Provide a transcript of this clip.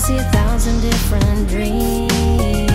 See a thousand different dreams.